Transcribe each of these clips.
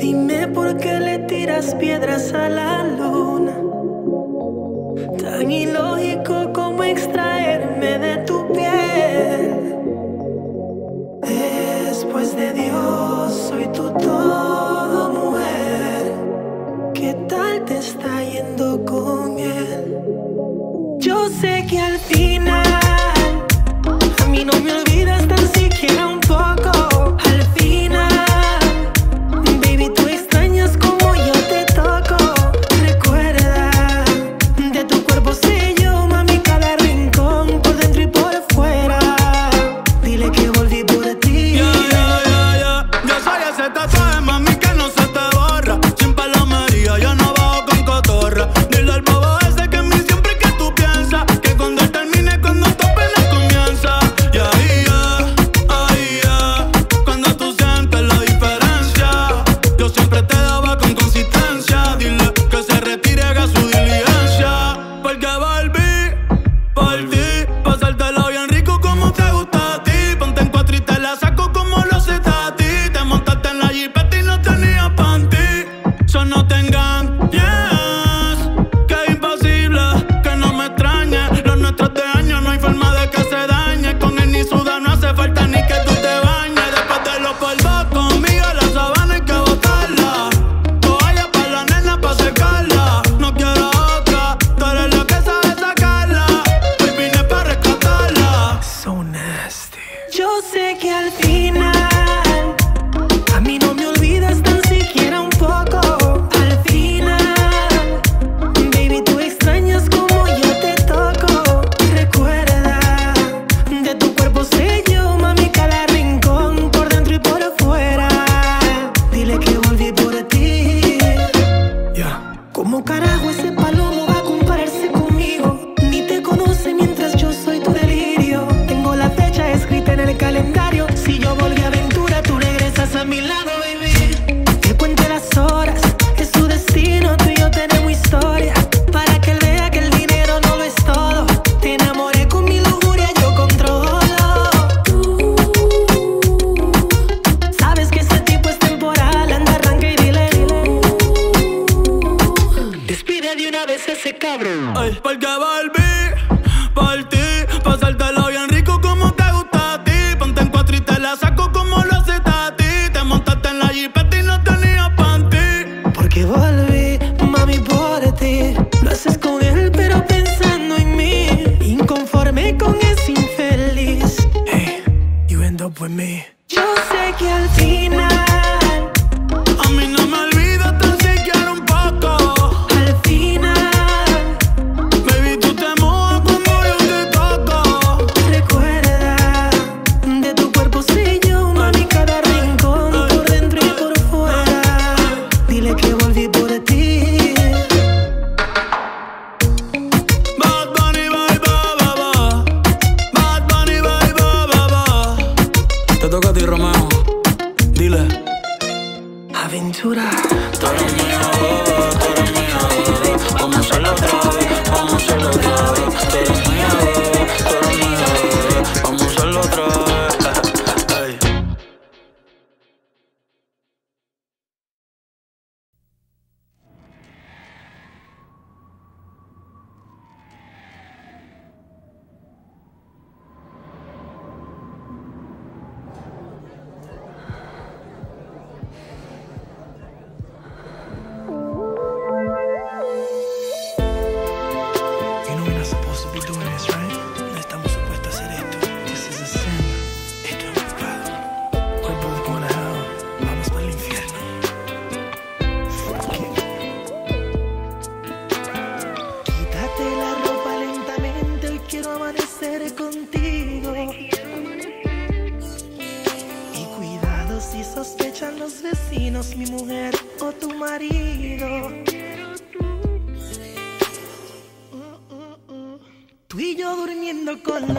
Dime por qué le tiras piedras a la luna. Tan ilógico como extraerme de tu piel. Después de Dios soy tu todo. Dile. Aventura. Tú eres mío, mío. Vamos vamos.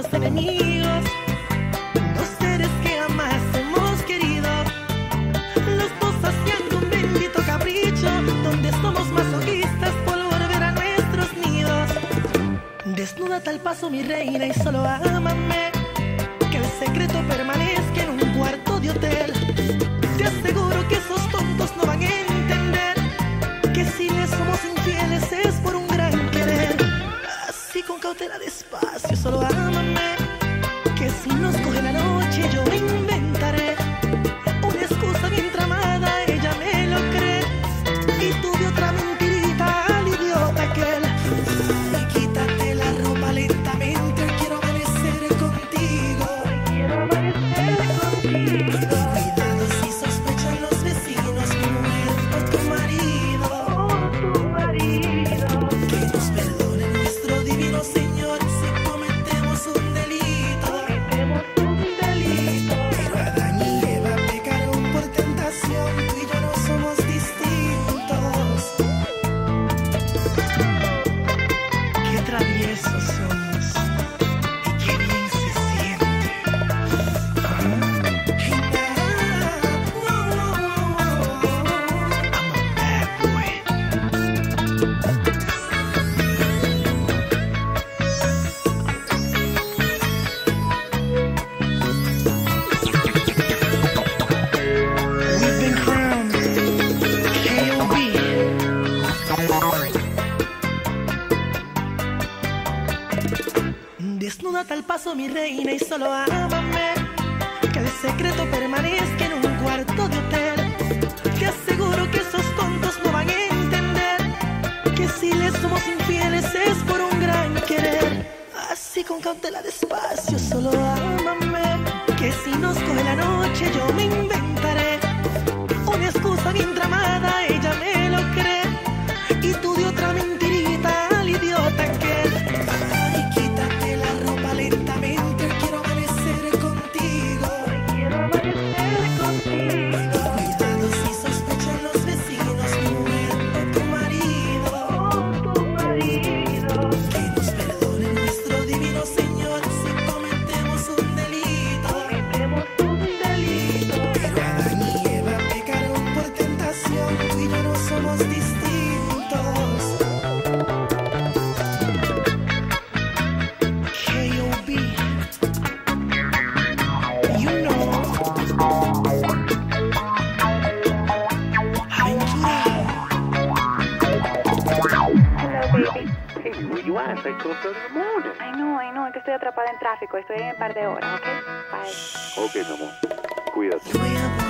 somos enemigos, los seres que jamás hemos querido, los dos haciendo un bendito capricho, donde somos masoquistas por volver a nuestros nidos. Desnúdate al paso, mi reina, y solo ámame, que el secreto permanezca en un cuarto de hotel. Te aseguro que esos tontos no van a reina y solo ama. en tráfico, estoy en un par de horas, ¿ok? Bye. Ok, mi amor. Cuídate.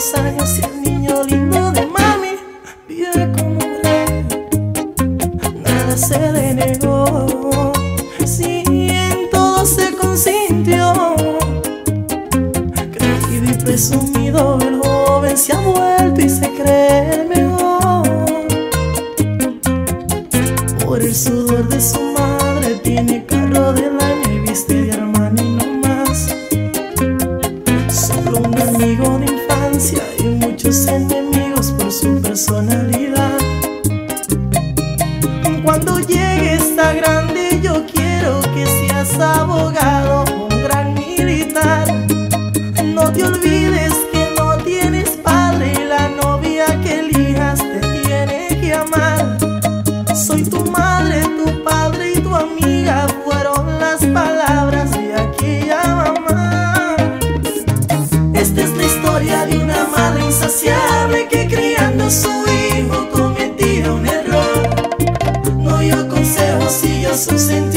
Los años coração sem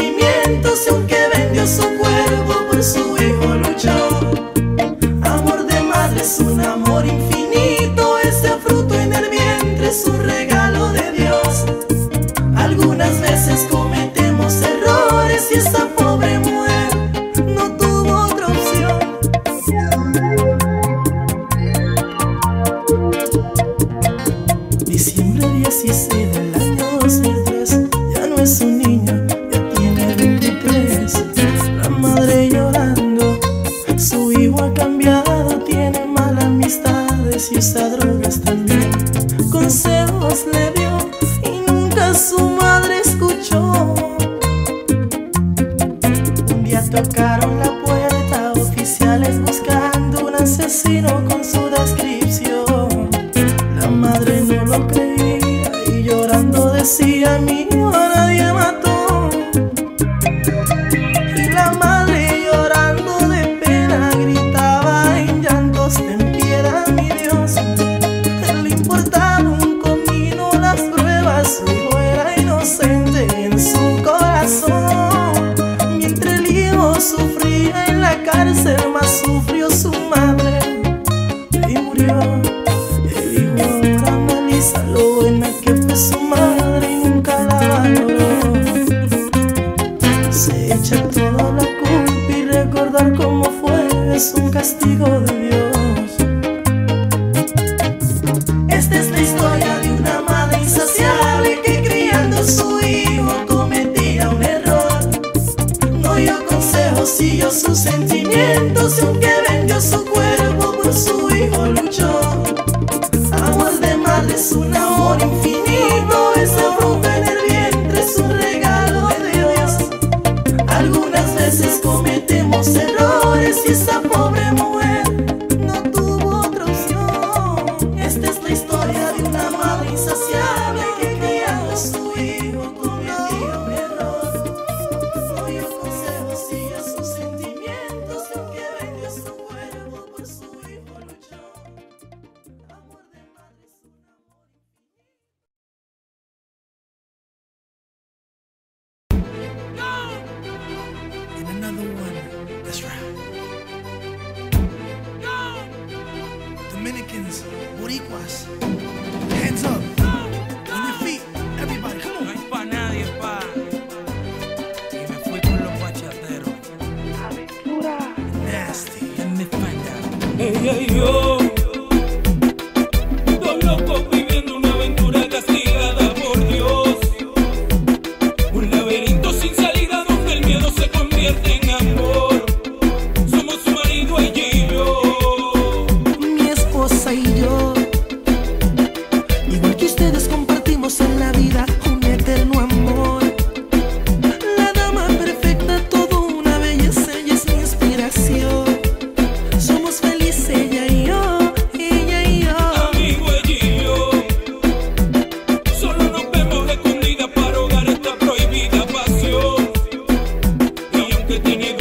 que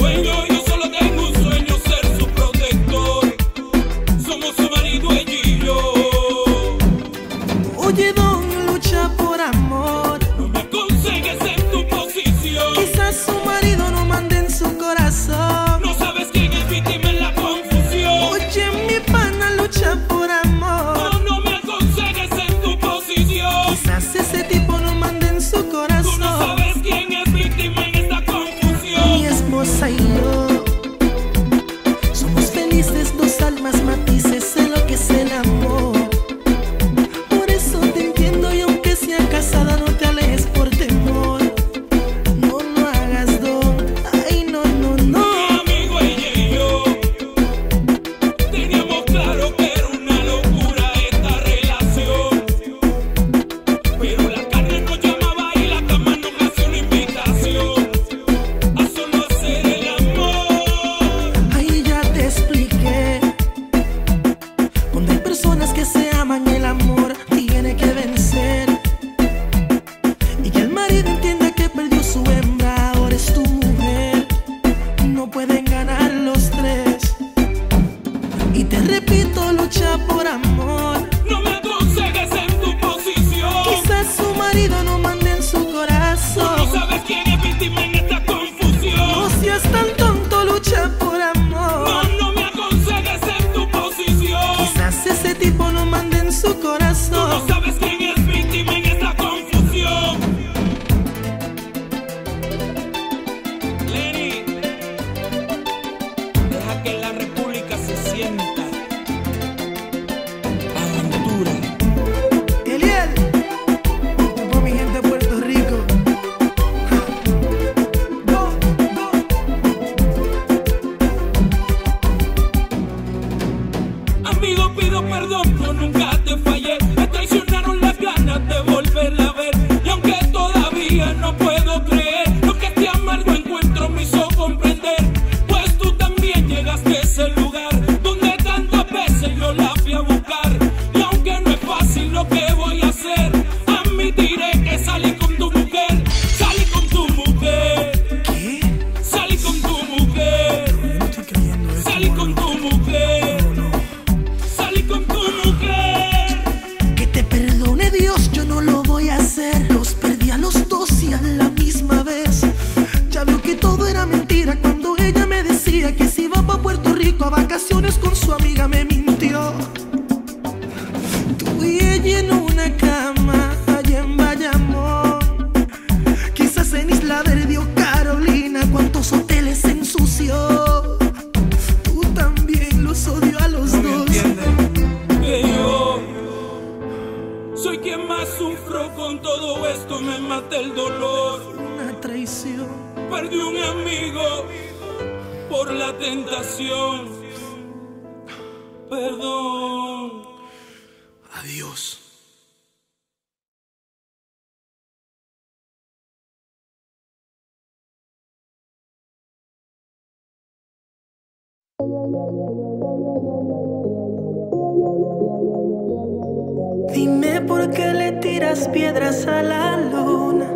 Dime por qué le tiras piedras a la luna.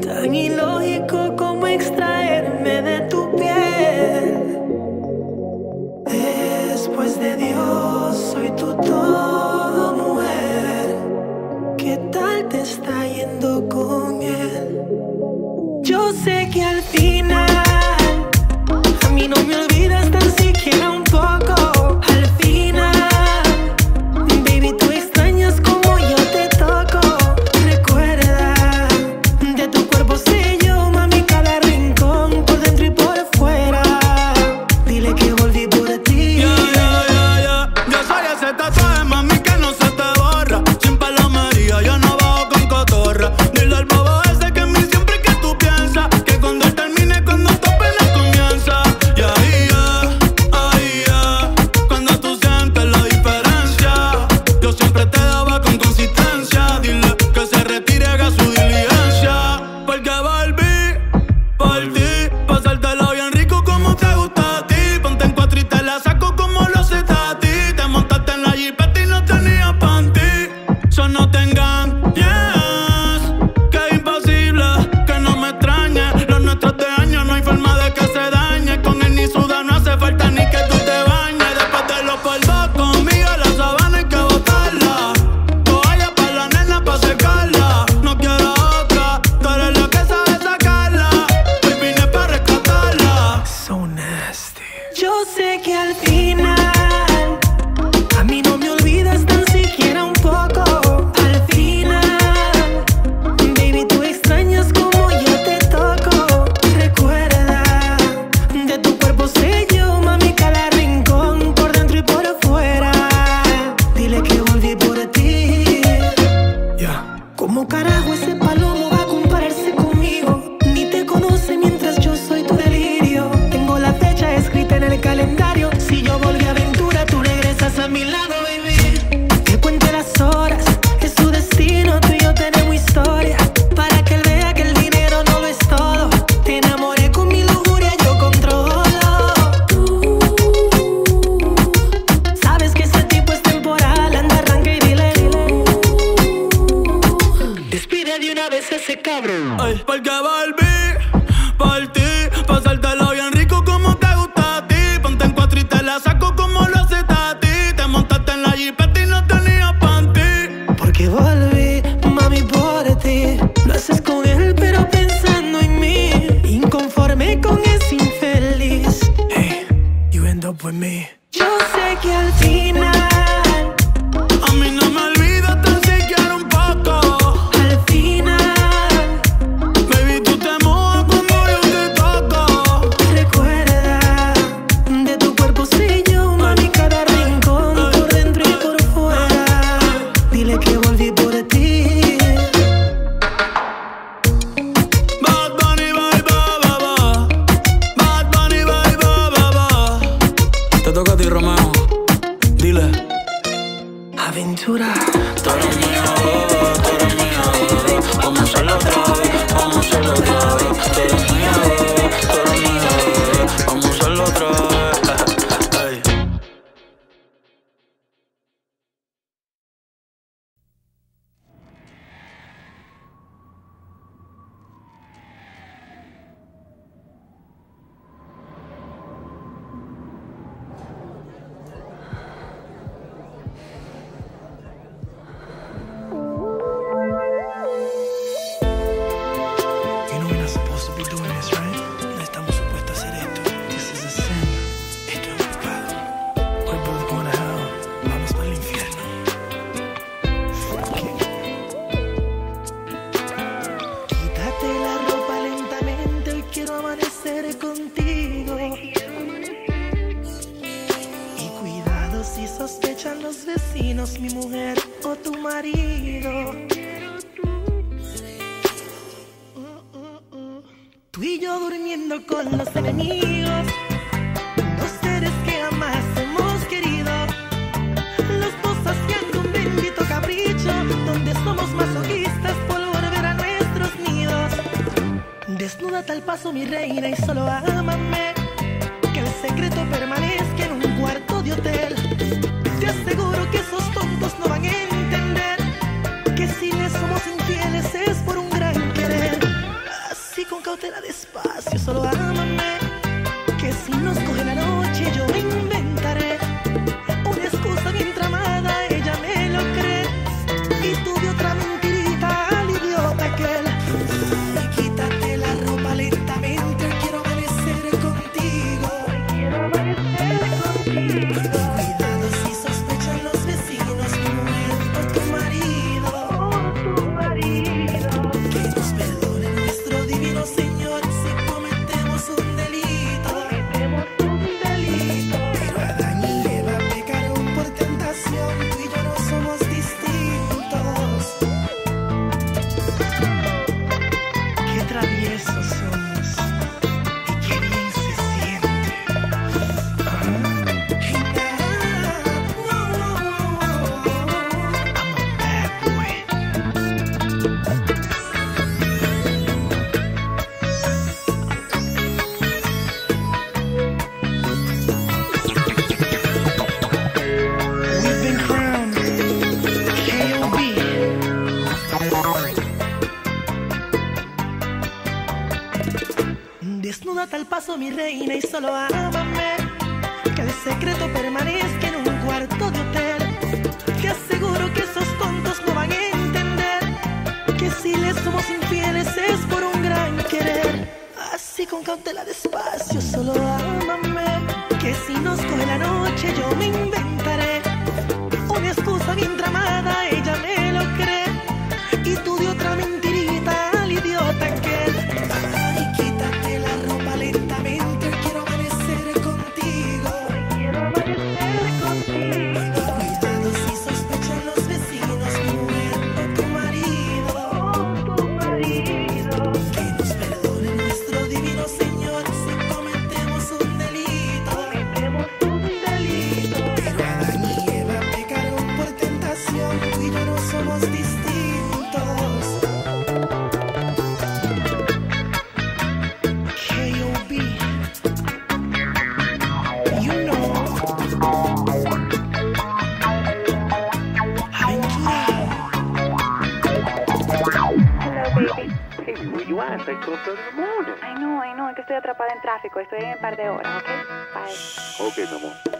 Tan ilógico como extraerme de tu piel. Después de Dios, soy tu todo, mujer. ¿Qué tal te está yendo con él? Yo sé que al fin. aventura. Amigos, los seres que amás hemos querido, los dos haciendo un bendito capricho, donde somos masoquistas por volver a nuestros nidos. Desnuda tal paso, mi reina, y solo amanme, que el secreto permanezca en un cuarto de hotel. Te aseguro que esos tontos no van a entender que si les somos infieles es por un gran querer. Así con cautela, despacio, solo amanme. reina y solo a estoy en un par de horas, ¿ok? Bye. Ok, mi amor.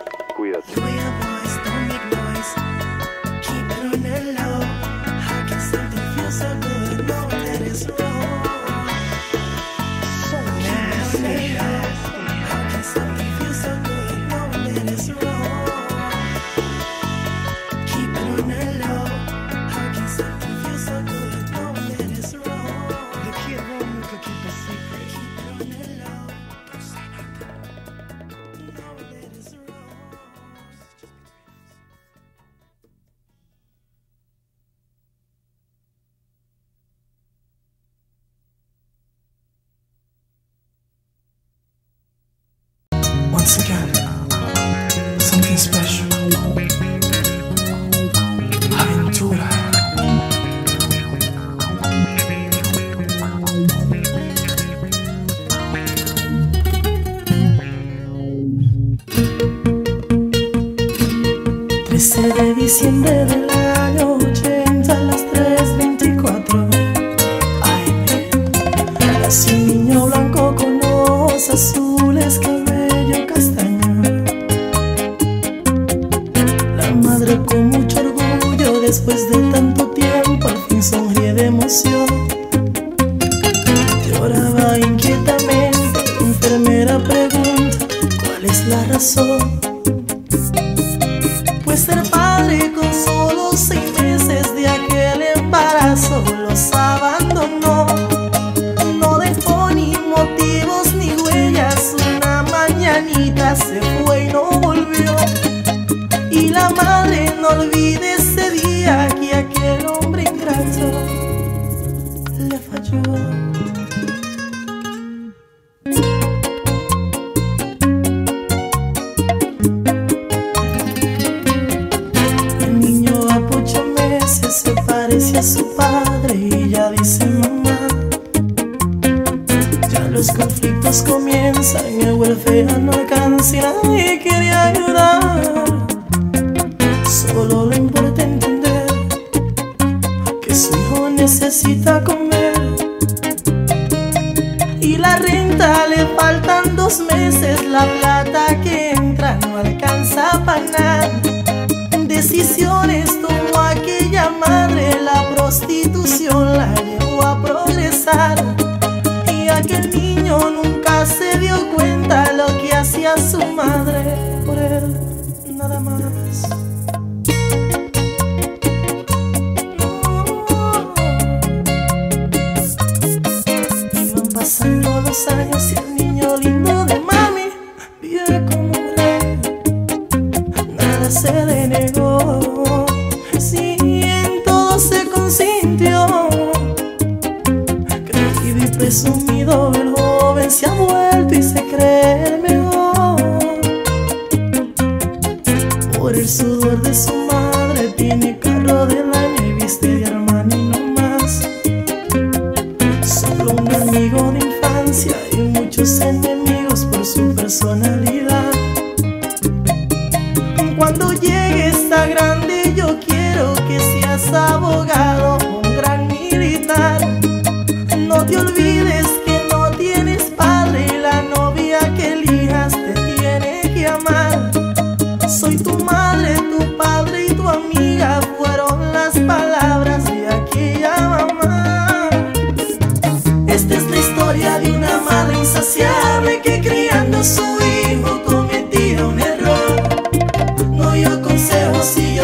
años y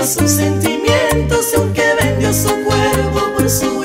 sus sentimientos, y aunque vendió su cuerpo por su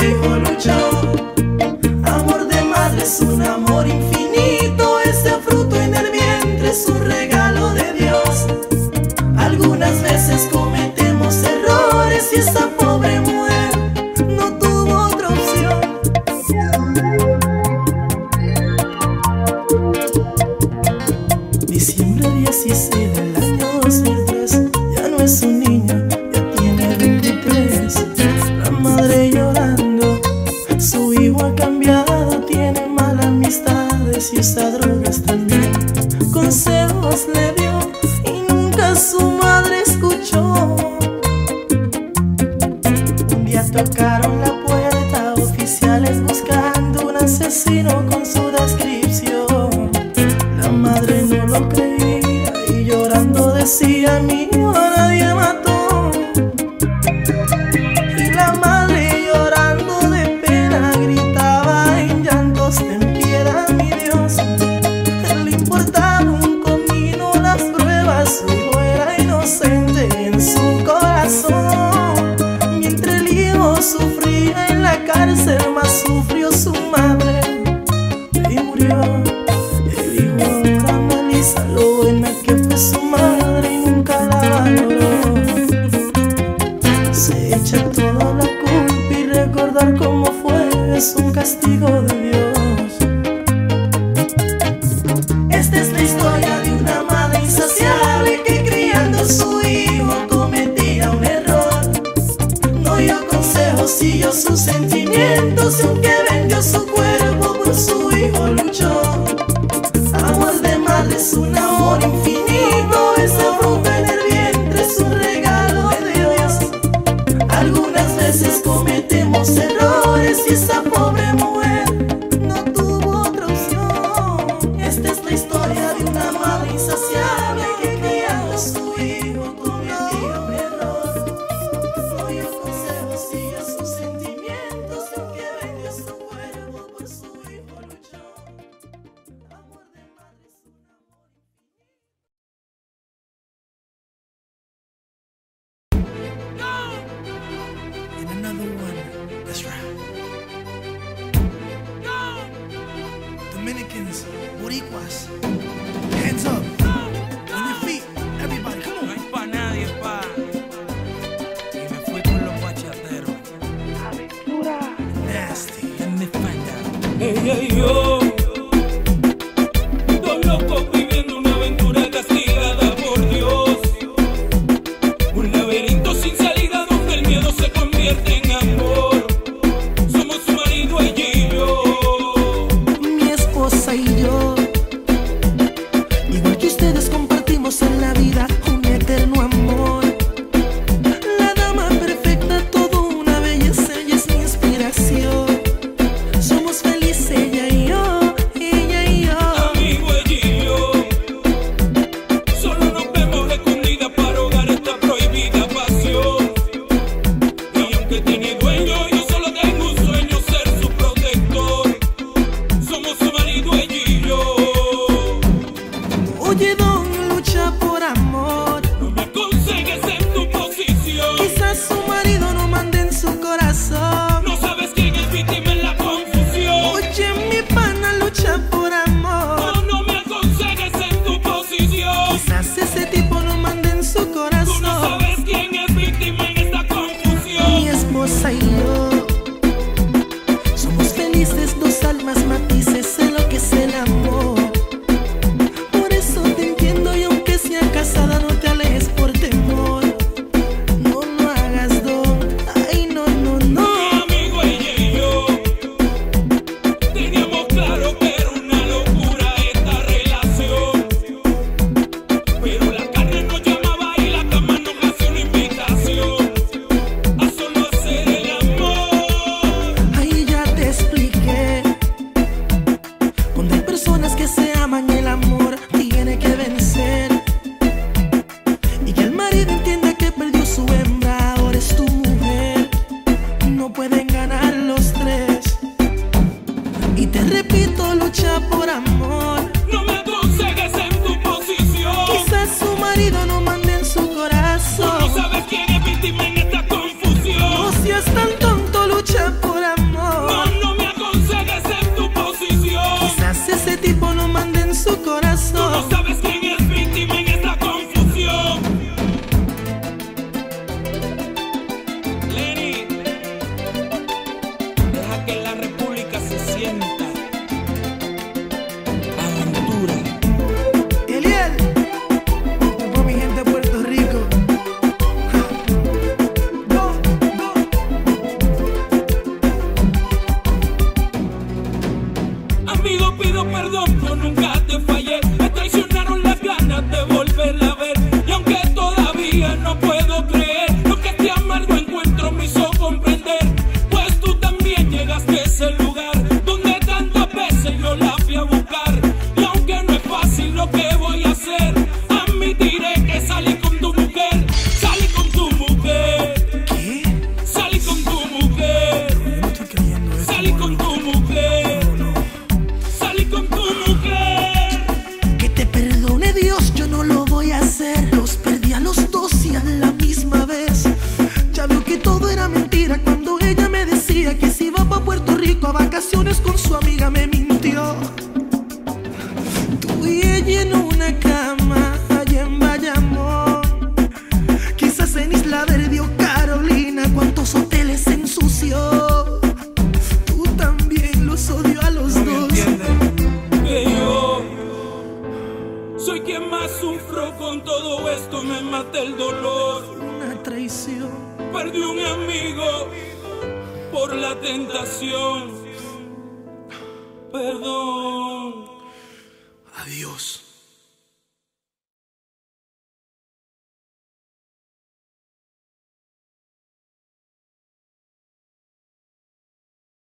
marido